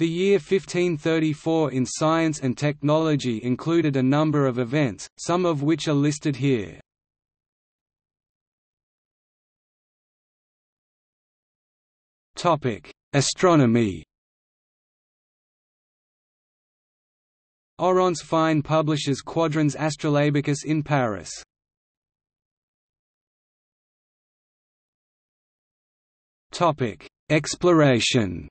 The year 1534 in science and technology included a number of events, some of which are listed here. Astronomy Oronce Fine publishes Quadrans Astrolabicus in Paris. Exploration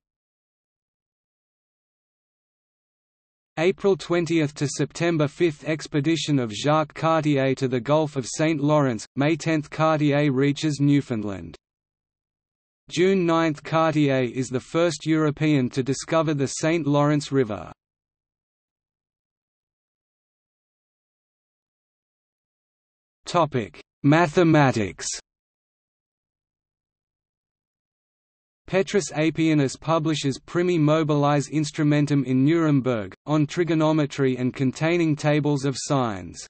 April 20 to September 5 expedition of Jacques Cartier to the Gulf of St. Lawrence, May 10 Cartier reaches Newfoundland. June 9 Cartier is the first European to discover the St. Lawrence River. Mathematics Petrus Apianus publishes Primi Mobilis Instrumentum in Nuremberg, on trigonometry and containing tables of sines.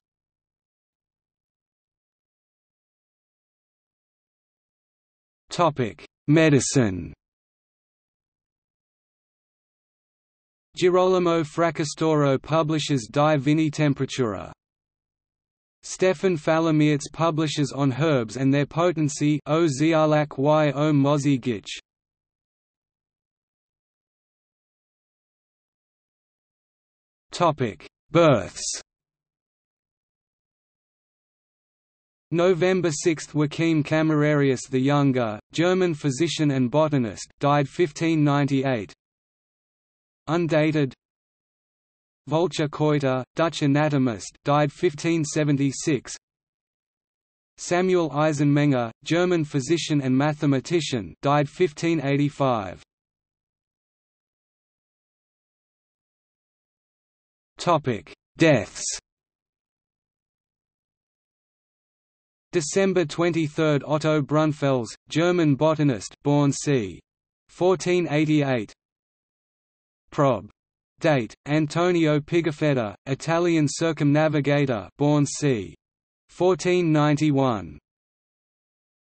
Medicine Girolamo Fracastoro publishes De vini temperatura. Stefan Falimirz publishes on herbs and their potency O y o. Births November 6 – Joachim Camerarius the Younger, German physician and botanist died 1598 Undated Volcher Coiter, Dutch anatomist, died 1576. Samuel Eisenmenger, German physician and mathematician, died 1585. Topic: Deaths. December 23, Otto Brunfels, German botanist, born c. 1488. Prob. Date: Antonio Pigafetta, Italian circumnavigator, born c. 1491.